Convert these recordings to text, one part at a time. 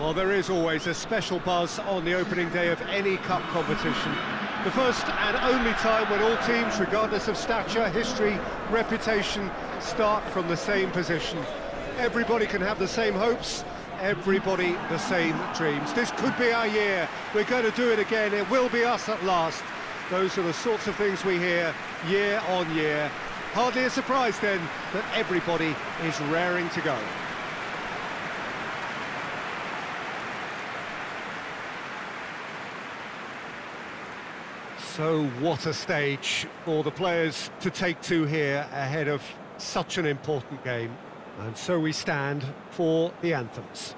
Well, there is always a special buzz on the opening day of any cup competition. The first and only time when all teams, regardless of stature, history, reputation, start from the same position. Everybody can have the same hopes, everybody the same dreams. This could be our year. We're going to do it again. It will be us at last. Those are the sorts of things we hear year on year. Hardly a surprise then that everybody is raring to go. So what a stage for the players to take to here ahead of such an important game. And so we stand for the anthems.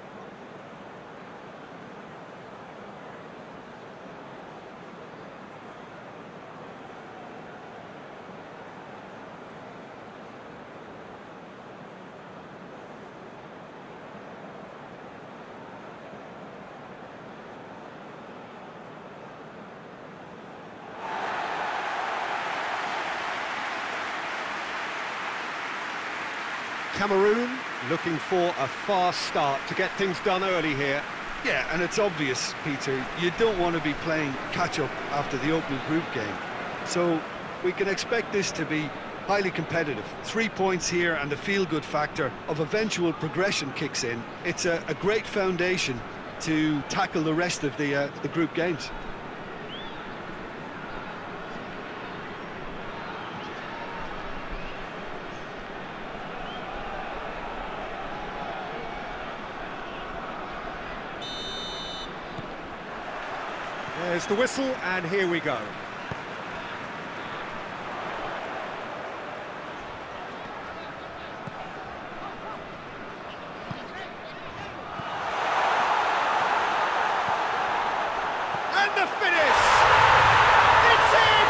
Cameroon looking for a fast start to get things done early here. Yeah, and it's obvious, Peter, you don't want to be playing catch-up after the opening group game. So we can expect this to be highly competitive. Three points here and the feel-good factor of eventual progression kicks in. It's a, a great foundation to tackle the rest of the, uh, the group games. There's the whistle, and here we go. And the finish! It's in!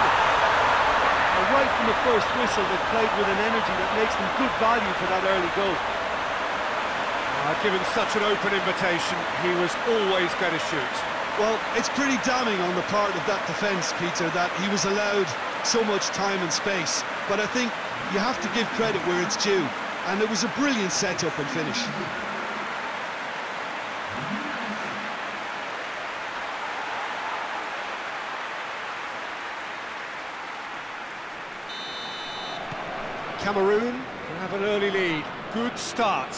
And right from the first whistle, they've played with an energy that makes them good value for that early goal. Uh, given such an open invitation, he was always going to shoot. Well, it's pretty damning on the part of that defence, Peter, that he was allowed so much time and space. But I think you have to give credit where it's due. And it was a brilliant setup and finish. Cameroon can have an early lead. Good start.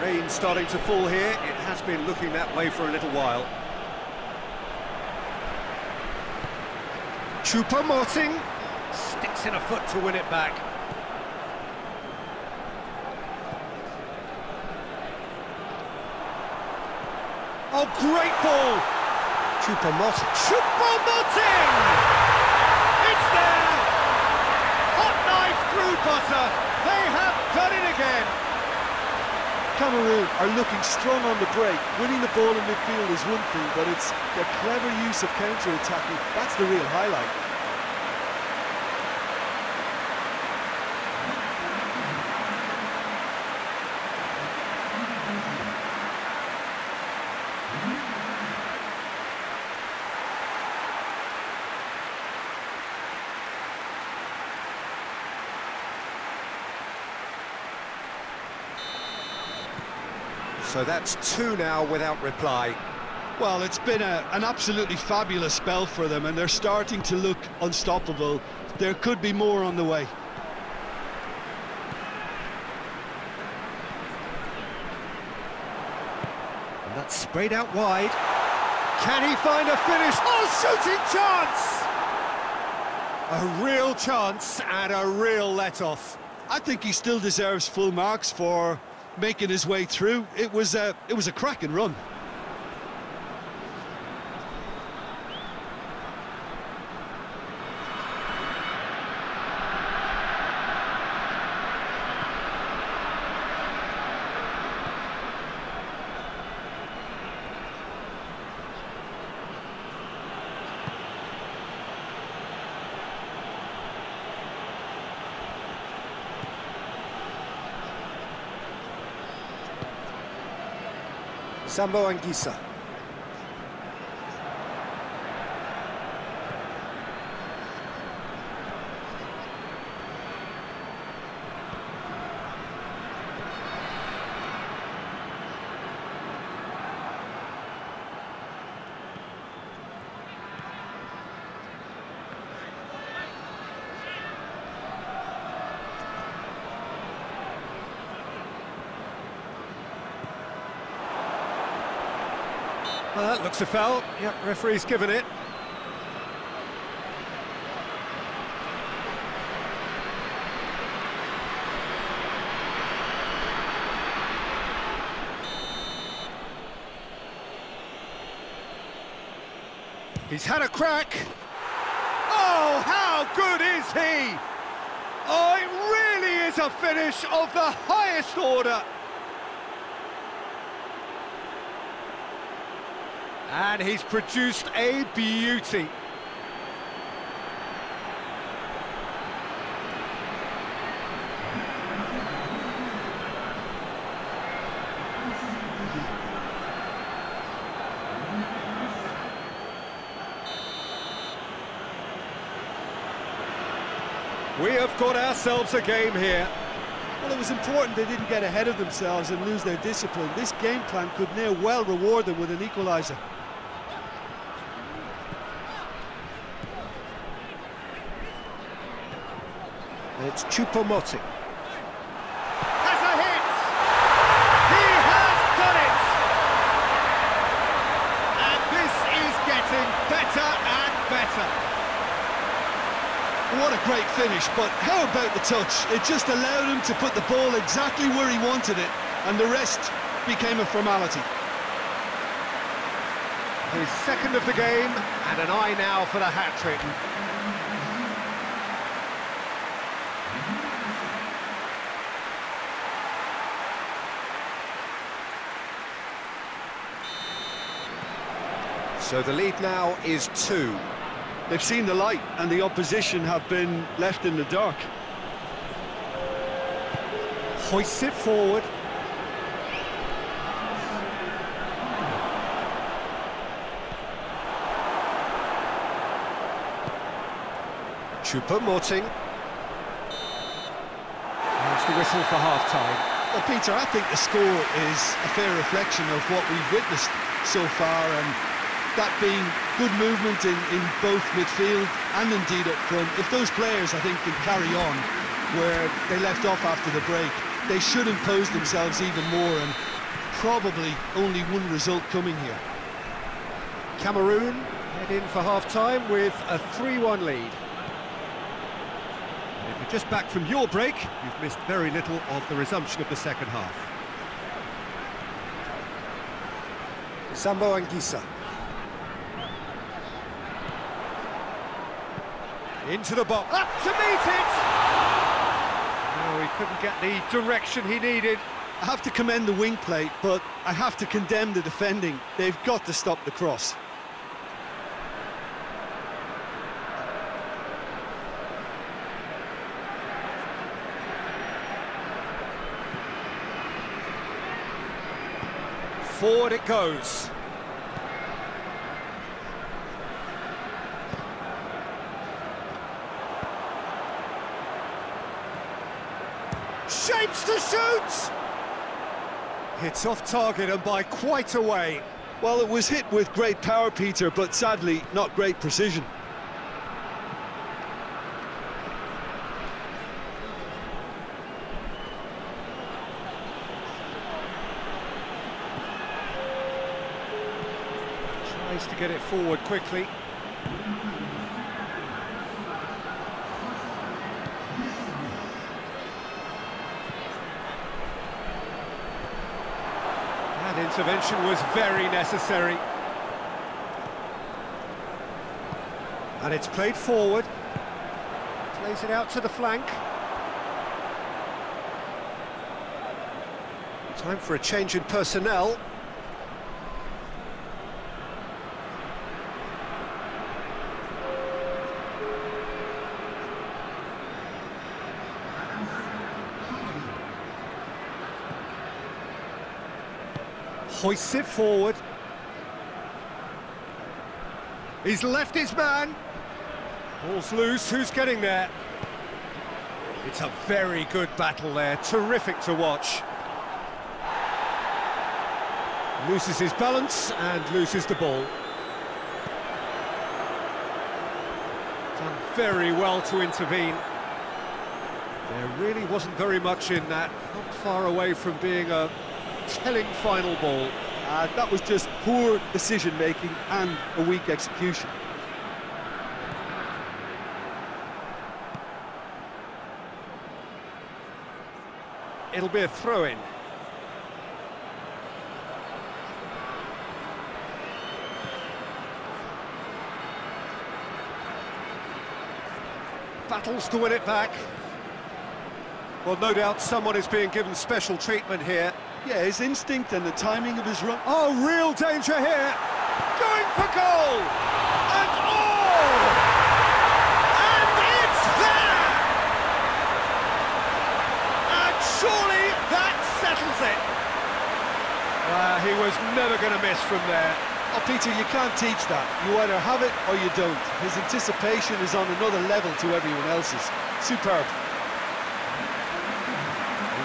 Rain starting to fall here. It has been looking that way for a little while. Choupo-Moting sticks in a foot to win it back. Oh, great ball! Choupo-Moting. Choupo-Moting! It's there! Hot knife through butter. They have done it again. Cameroon are looking strong on the break. Winning the ball in midfield is one thing, but it's their clever use of counter-attacking. That's the real highlight. So that's two now without reply. Well, it's been a, an absolutely fabulous spell for them, and they're starting to look unstoppable. There could be more on the way. And that's sprayed out wide. Can he find a finish? Oh, shooting chance! A real chance and a real let-off. I think he still deserves full marks for making his way through. It was a, it was a cracking run. Zambo Anguissa. Well, that looks a foul. Yep, referee's given it. He's had a crack. Oh, how good is he? Oh, it really is a finish of the highest order. And he's produced a beauty. We have got ourselves a game here. Well, it was important they didn't get ahead of themselves and lose their discipline. This game plan could now well reward them with an equaliser. It's Choupo-Moting. Has a hit! He has done it! And this is getting better and better. What a great finish, but how about the touch? It just allowed him to put the ball exactly where he wanted it, and the rest became a formality. His second of the game, and an eye now for the hat-trick. So the lead now is two. They've seen the light, and the opposition have been left in the dark. Hoists it forward. Choupo-Moting. That's the whistle for half-time. Well, Peter, I think the score is a fair reflection of what we've witnessed so far, and that being good movement in, in both midfield and indeed up front. If those players, I think, can carry on where they left off after the break, they should impose themselves even more, and probably only one result coming here. Cameroon head in for half-time with a 3-1 lead. If you're just back from your break, you've missed very little of the resumption of the second half. Zambo Anguissa. Into the box. Up to meet it! No, he couldn't get the direction he needed. I have to commend the wing play, but I have to condemn the defending. They've got to stop the cross. Forward it goes. Shapes to shoot! Hits off target and by quite a way. Well, it was hit with great power, Peter, but sadly, not great precision. Tries to get it forward quickly. Intervention was very necessary. And it's played forward. Plays it out to the flank. Time for a change in personnel. Hoists it forward. He's left his man. Ball's loose, who's getting there? It's a very good battle there, terrific to watch. Loses his balance and loses the ball. Done very well to intervene. There really wasn't very much in that, not far away from being a telling final ball. Uh, that was just poor decision-making and a weak execution. It'll be a throw-in. Battles to win it back. Well, no doubt someone is being given special treatment here. Yeah, his instinct and the timing of his run. Oh, real danger here. Going for goal. And oh! And it's there! And surely that settles it. Ah, he was never going to miss from there. Oh, Peter, you can't teach that. You either have it or you don't. His anticipation is on another level to everyone else's. Superb.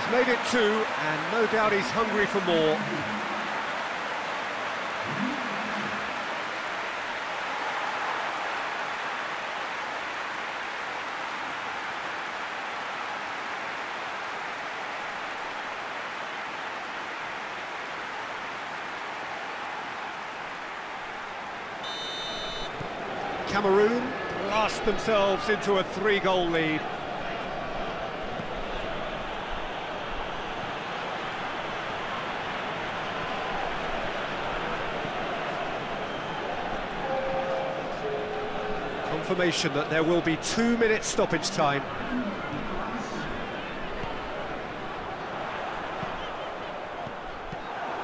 He's made it two, and no doubt he's hungry for more. Cameroon blast themselves into a three-goal lead. Confirmation that there will be two minutes stoppage time.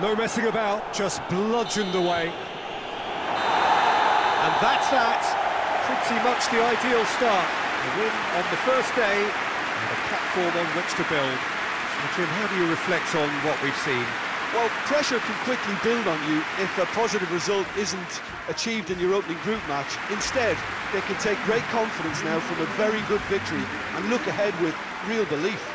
No messing about, just bludgeoned away. And that's that. Pretty much the ideal start. A win on the first day and a platform on which to build. So, Jim, how do you reflect on what we've seen? Well, pressure can quickly build on you if a positive result isn't achieved in your opening group match. Instead, they can take great confidence now from a very good victory and look ahead with real belief.